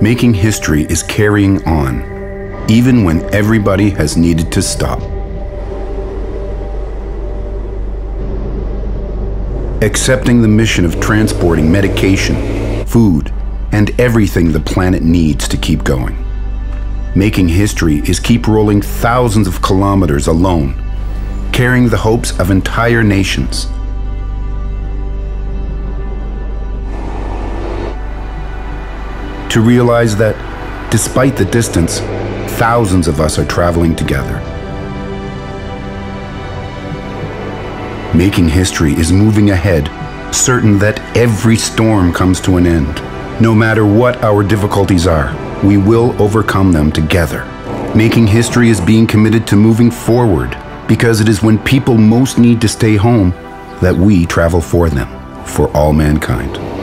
Making history is carrying on, even when everybody has needed to stop. Accepting the mission of transporting medication, food, and everything the planet needs to keep going. Making history is keep rolling thousands of kilometers alone, carrying the hopes of entire nations. To realize that, despite the distance, thousands of us are traveling together. Making history is moving ahead, certain that every storm comes to an end. No matter what our difficulties are, we will overcome them together. Making history is being committed to moving forward because it is when people most need to stay home that we travel for them, for all mankind.